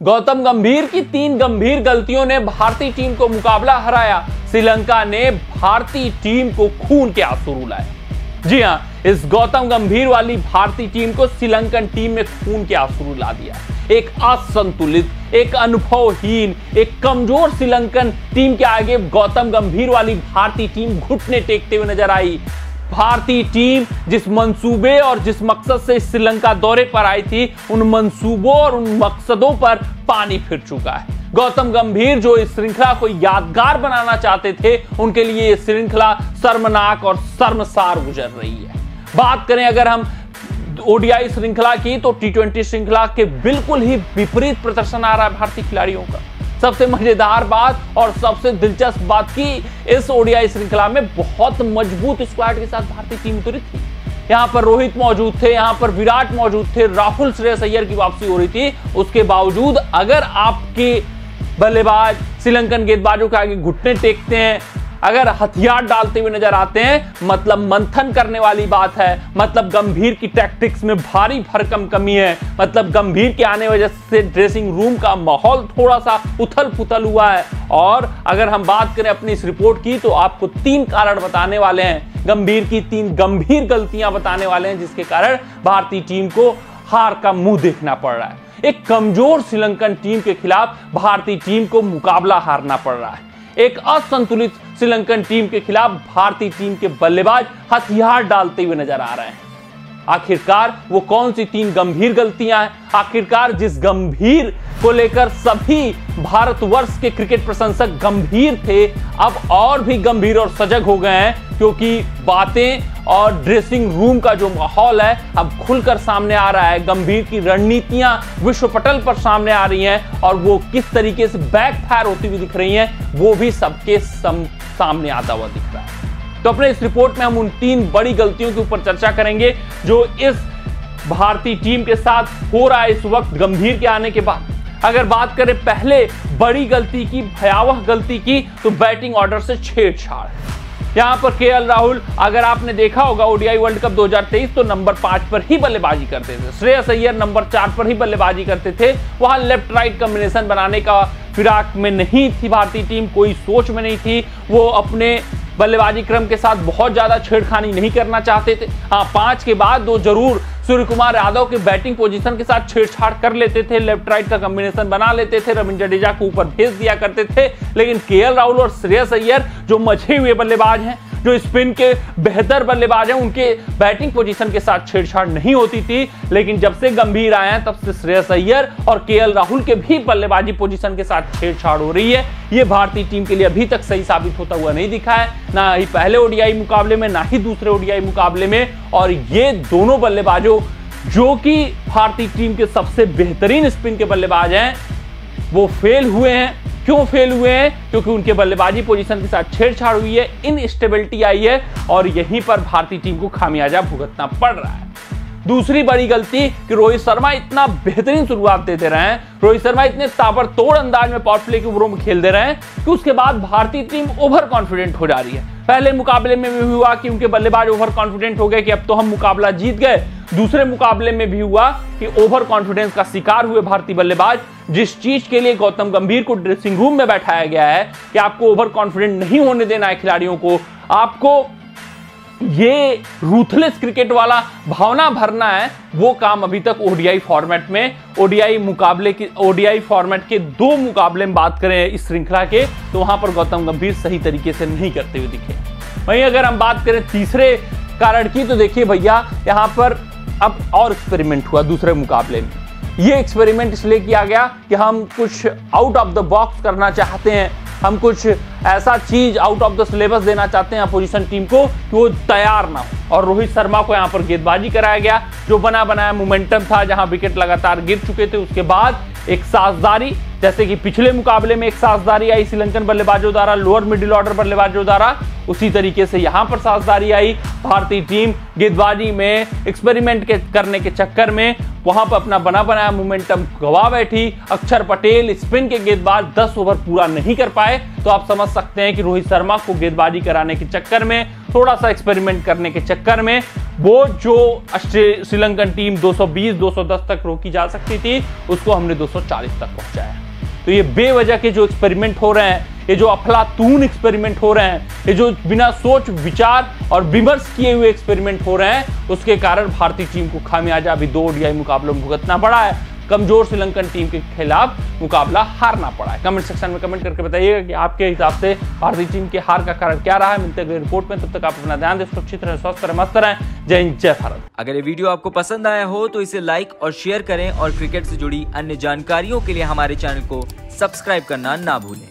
गौतम गंभीर की तीन गंभीर गलतियों ने भारतीय टीम को मुकाबला हराया। श्रीलंका ने भारतीय टीम को खून के आँसू रुलाए। जी हाँ, इस गौतम गंभीर वाली भारतीय टीम को श्रीलंकन टीम में खून के आँसू रुला दिया। एक असंतुलित, एक अनुभवहीन, एक कमज़ोर श्रीलंकन टीम के आगे गौतम गंभीर वाली भारतीय टीम घुटने टेकते हुए नज़र आई। भारतीय टीम जिस मंसूबे और जिस मकसद से श्रीलंका दौरे पर आई थी, उन मंसूबों और उन मकसदों पर पानी फिर चुका है। गौतम गंभीर जो इस श्रृंखला को यादगार बनाना चाहते थे, उनके लिए ये श्रृंखला शर्मनाक और शर्मसार गुजर रही है। बात करें अगर हम ओडीआई श्रृंखला की तो टी श्रृंखला के बिल्कुल ही विपरीत प्रदर्शन आ रहा है भारतीय खिलाड़ियों का। सबसे मज़ेदार बात और सबसे दिलचस्प बात की इस ओडीआई श्रृंखला में बहुत मज़बूत स्क्वाड के साथ भारतीय टीम उतरी थी। यहाँ पर रोहित मौजूद थे, यहाँ पर विराट मौजूद थे, राहुल श्रेयस अय्यर की वापसी हो रही थी। उसके बावजूद अगर आपके बल्लेबाज, श्रीलंकन गेंदबाजों के आगे घुटने टेकते हैं अगर हथियार डालते हुए नज़र आते हैं मतलब मंथन करने वाली बात है। मतलब गंभीर की टैक्टिक्स में भारी भरकम कमी है। मतलब गंभीर के आने वजह से ड्रेसिंग रूम का माहौल थोड़ा सा उथल पुथल हुआ है। और अगर हम बात करें अपनी इस रिपोर्ट की तो आपको तीन कारण बताने वाले हैं। गंभीर की तीन गंभीर गलतियाँ बताने वाले हैं, जिसके कारण भारतीय टीम को हार का मुँह देखना पड़ रहा है। एक कमज़ोर श्रीलंकन टीम के खिलाफ भारतीय टीम को मुकाबला हारना पड़ रहा है। एक असंतुलित श्रीलंकन टीम के खिलाफ भारतीय टीम के बल्लेबाज हथियार डालते हुए नज़र आ रहे हैं। आखिरकार वो कौन सी तीन गंभीर गलतियाँ हैं? आखिरकार जिस गंभीर को लेकर सभी भारतवर्ष के क्रिकेट प्रशंसक गंभीर थे अब और भी गंभीर और सजग हो गए हैं क्योंकि बातें और ड्रेसिंग रूम का जो माहौल है अब खुलकर सामने आ रहा है। गंभीर की रणनीतियाँ विश्व पटल पर सामने आ रही हैं और वो किस तरीके से बैक फायर होती हुई दिख रही हैं वो भी सबके सम, सामने आता हुआ दिख रहा है। तो अपने इस रिपोर्ट में हम उन तीन बड़ी गलतियों के ऊपर चर्चा करेंगे, जो इस भारतीय टीम के साथ हो रहा है इस वक्त गंभीर के आने के बाद। अगर बात करें पहले बड़ी गलती की, भयावह गलती की तो बैटिंग ऑर्डर से छेड़छाड़ यहाँ पर के राहुल, अगर आपने देखा होगा ओडीआई वर्ल्ड कप 2023 तो नंबर पाँच पर ही बल्लेबाजी करते थे। श्रेयस अय्यर नंबर चार पर ही बल्लेबाजी करते थे। वहाँ लेफ़्ट राइट कॉम्बिनेशन बनाने का फिराक में नहीं थी भारतीय टीम, कोई सोच में नहीं थी। वो अपने बल्लेबाजी क्रम के साथ बहुत ज़्यादा छेड़खानी नहीं करना चाहते थे। हाँ पाँच के बाद दो ज़रूर सूर्य कुमार यादव के बैटिंग पोजीशन के साथ छेड़छाड़ कर लेते थे। लेफ़्ट राइट का कॉम्बिनेशन बना लेते थे। रविंद्र जडेजा को ऊपर भेज दिया करते थे। लेकिन के राहुल और श्रेयस अय्यर, जो मछे हुए बल्लेबाज हैं जो स्पिन के बेहतर बल्लेबाज हैं, उनके बैटिंग पोजीशन के साथ छेड़छाड़ नहीं होती थी। लेकिन जब से गंभीर आए हैं, तब से श्रेयस अय्यर और के राहुल के भी बल्लेबाजी पोजीशन के साथ छेड़छाड़ हो रही है। ये भारतीय टीम के लिए अभी तक सही साबित होता हुआ नहीं दिखा है। ना ही पहले ओडीआई मुकाबले में, ना ही दूसरे ओडीआई मुकाबले में। और ये दोनों बल्लेबाजों, जो कि भारतीय टीम के सबसे बेहतरीन स्पिन के बल्लेबाज हैं, वो फेल हुए हैं। क्यों फेल हुए हैं? क्योंकि उनके बल्लेबाजी पोजीशन के साथ छेड़छाड़ हुई है इनस्टेबिलिटी आई है और यहीं पर भारतीय टीम को खामियाजा भुगतना पड़ रहा है। दूसरी बड़ी गलती कि रोहित शर्मा इतना बेहतरीन शुरुआत देते रहे हैं। रोहित शर्मा इतने ताबड़तोड़ अंदाज में पावर प्ले के ओवरों में खेल दे रहे हैं कि उसके बाद भारतीय टीम ओवर कॉन्फिडेंट हो जा रही है। पहले मुकाबले में भी हुआ कि उनके बल्लेबाज ओवर कॉन्फिडेंट हो गए कि अब तो हम मुकाबला जीत गए। दूसरे मुकाबले में भी हुआ कि ओवर कॉन्फिडेंस का शिकार हुए भारतीय बल्लेबाज, जिस चीज़ के लिए गौतम गंभीर को ड्रेसिंग रूम में बैठाया गया है कि आपको ओवर कॉन्फिडेंट नहीं होने देना है खिलाड़ियों को। आपको ये रूथलेस क्रिकेट वाला भावना भरना है, वो काम अभी तक ओडीआई फॉर्मेट में ओडीआई मुकाबले की ओडीआई फॉर्मेट के दो मुकाबले में बात करें इस श्रृंखला के तो वहाँ पर गौतम गंभीर सही तरीके से नहीं करते हुए दिखे। वहीं अगर हम बात करें तीसरे कारण की तो देखिए भैया, यहाँ पर अब और एक्सपेरिमेंट हुआ दूसरे मुकाबले में। ये एक्सपेरिमेंट इसलिए किया गया कि हम कुछ आउट ऑफ़ द बॉक्स करना चाहते हैं। हम कुछ ऐसा चीज़ आउट ऑफ़ द सिलेबस देना चाहते हैं अपोजिशन टीम को कि वो तैयार ना हो। और रोहित शर्मा को यहाँ पर गेंदबाजी कराया गया, जो बना बनाया मोमेंटम था, जहाँ विकेट लगातार गिर चुके थे। उसके बाद एक साझदारी जैसे कि पिछले मुकाबले में एक साझदारी आई श्रीलंकन बल्लेबाजों द्वारा लोअर मिडिल ऑर्डर बल्लेबाजों द्वारा उसी तरीके से यहाँ पर साझदारी आई। भारतीय टीम गेंदबाजी में एक्सपेरिमेंट के करने के चक्कर में वहाँ पर अपना बना बनाया मोमेंटम गवा बैठी। अक्षर पटेल स्पिन के गेंदबाज 10 ओवर पूरा नहीं कर पाए। तो आप समझ सकते हैं कि रोहित शर्मा को गेंदबाजी कराने के चक्कर में थोड़ा सा एक्सपेरिमेंट करने के चक्कर में, वो जो श्रीलंकन टीम 220 210 तक रोकी जा सकती थी, उसको हमने 240 तक पहुँचाया। तो ये बेवजह के जो एक्सपेरिमेंट हो रहे हैं, ये जो अफलातून एक्सपेरिमेंट हो रहे हैं, ये जो बिना सोच, विचार और विमर्श किए हुए एक्सपेरिमेंट हो रहे हैं, उसके कारण भारतीय टीम को खामियाजा अभी दो ओडीआई मुकाबलों में भुगतना पड़ा है। कमज़ोर श्रीलंकन टीम के खिलाफ मुकाबला हारना पड़ा है। कमेंट सेक्शन में कमेंट करके बताइएगा कि आपके हिसाब से भारतीय टीम के हार का कारण क्या रहा है। मिलते अगले रिपोर्ट में। तब तक आप अपना ध्यान दें, सुरक्षित रहें, स्वस्थ रहें, मस्त रहें। जय हिंद, जय भारत। अगर ये वीडियो आपको पसंद आया हो तो इसे लाइक और शेयर करें और क्रिकेट से जुड़ी अन्य जानकारियों के लिए हमारे चैनल को सब्सक्राइब करना ना भूलें।